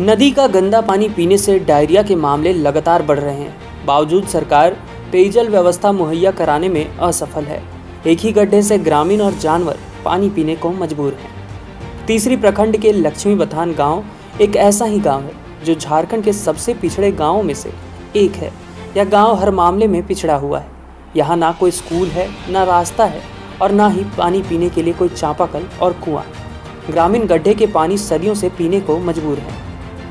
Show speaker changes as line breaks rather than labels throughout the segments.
नदी का गंदा पानी पीने से डायरिया के मामले लगातार बढ़ रहे हैं। बावजूद सरकार पेयजल व्यवस्था मुहैया कराने में असफल है। एक ही गड्ढे से ग्रामीण और जानवर पानी पीने को मजबूर हैं। तीसरी प्रखंड के लक्ष्मी बथान गाँव एक ऐसा ही गाँव है, जो झारखंड के सबसे पिछड़े गाँवों में से एक है यह गाँव हर मामले में पिछड़ा हुआ है। यहाँ ना कोई स्कूल है, ना रास्ता है, और ना ही पानी पीने के लिए कोई चापाकल और कुआँ। ग्रामीण गड्ढे के पानी सदियों से पीने को मजबूर है।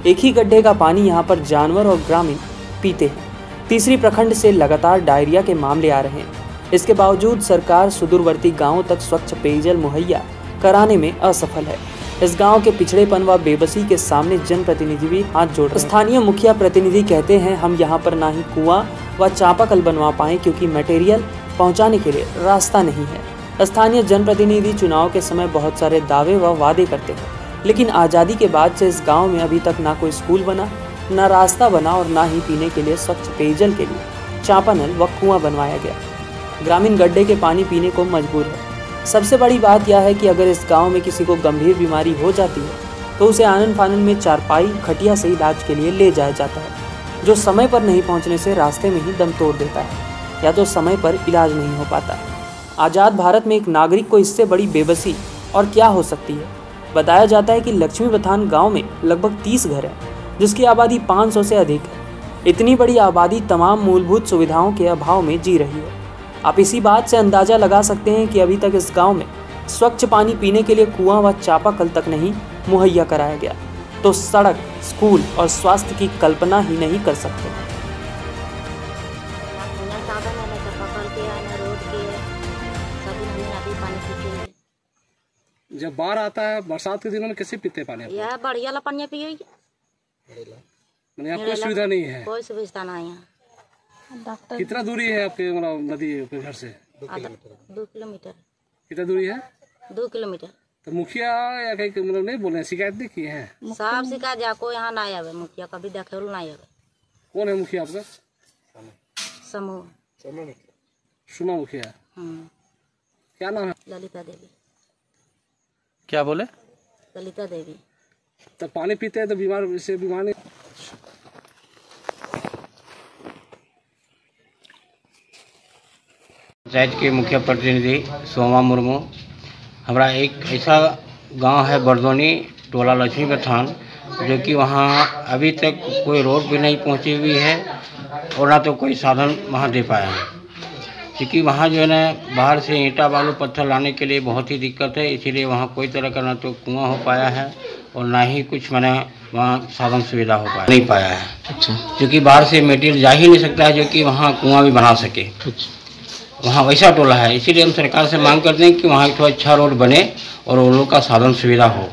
एक ही गड्ढे का पानी यहाँ पर जानवर और ग्रामीण पीते हैं। तीसरी प्रखंड से लगातार डायरिया के मामले आ रहे हैं। इसके बावजूद सरकार सुदूरवर्ती गाँवों तक स्वच्छ पेयजल मुहैया कराने में असफल है। इस गाँव के पिछड़ेपन व बेबसी के सामने जनप्रतिनिधि भी हाथ जोड़। स्थानीय मुखिया प्रतिनिधि कहते हैं, हम यहाँ पर ना ही कुआँ व चापाकल बनवा पाए क्योंकि मटेरियल पहुँचाने के लिए रास्ता नहीं है। स्थानीय जनप्रतिनिधि चुनाव के समय बहुत सारे दावे व वा वादे करते हैं। लेकिन आज़ादी के बाद से इस गाँव में अभी तक ना कोई स्कूल बना, ना रास्ता बना और ना ही पीने के लिए स्वच्छ पेयजल के लिए चापानल व कुआँ बनवाया गया। ग्रामीण गड्ढे के पानी पीने को मजबूर है। सबसे बड़ी बात यह है कि अगर इस गाँव में किसी को गंभीर बीमारी हो जाती है तो उसे आनंद फानन में चारपाई, खटिया से इलाज के लिए ले जाया जाता है, जो समय पर नहीं पहुँचने से रास्ते में ही दम तोड़ देता है, या तो समय पर इलाज नहीं हो पाता। आज़ाद भारत में एक नागरिक को इससे बड़ी बेबसी और क्या हो सकती है? बताया जाता है कि लक्ष्मी बथान गाँव में लगभग तीस घर है, जिसकी आबादी 500 से अधिक है। इतनी बड़ी आबादी तमाम मूलभूत सुविधाओं के अभाव में जी रही है। आप इसी बात से अंदाज़ा लगा सकते हैं कि अभी तक इस गाँव में स्वच्छ पानी पीने के लिए कुआँ व चापाकल तक नहीं मुहैया कराया गया। तो सड़क, स्कूल और स्वास्थ्य की कल्पना ही नहीं कर सकते।
है ना के है ना रोड के है अभी पानी पीते हैं
जब बाढ़ आता है बरसात के दिनों में कैसे पीते हैं पानी?
यह बढ़िया ला पानी पिए
मतलब यहाँ कोई सुविधा नहीं है।
कोई सुविधा नहीं है
कितना दूरी है आपके मतलब नदी के घर से?
दो किलोमीटर।
कितना दूरी है?
दो किलोमीटर।
तो मुखिया या कहीं मतलब नहीं बोले शिकायत नहीं किए हैं?
सब सिखा जाको यहाँ ना आवे मुखिया कभी देखे ना आवे।
कौन है मुखिया आपका?
समूह।
सुमा मुखिया।
हम्म,
क्या नाम है?
ललिता देवी।
क्या बोले?
ललिता देवी।
तो पानी पीते हैं तो बीमार इससे बीमार नहीं।
पंचायत के मुख्य प्रतिनिधि सोमा मुर्मू। हमारा एक ऐसा गाँव है बरदोनी टोला लक्ष्मी बथान जो कि वहाँ अभी तक कोई रोड भी नहीं पहुँची हुई है और ना तो कोई साधन वहाँ दे पाया है। क्योंकि वहाँ जो है ना बाहर से ईंटा बालू पत्थर लाने के लिए बहुत ही दिक्कत है इसीलिए वहाँ कोई तरह का ना तो कुआँ हो पाया है और ना ही कुछ मैंने वहाँ साधन सुविधा हो पाया नहीं पाया है।
अच्छा।
क्योंकि बाहर से मटेरियल जा ही नहीं सकता है जो कि वहाँ कुआँ भी बना सके।
अच्छा।
वहाँ वैसा टोला है इसीलिए हम सरकार से मांग करते हैं कि वहाँ थोड़ा अच्छा रोड बने और वो लोग का साधन सुविधा हो।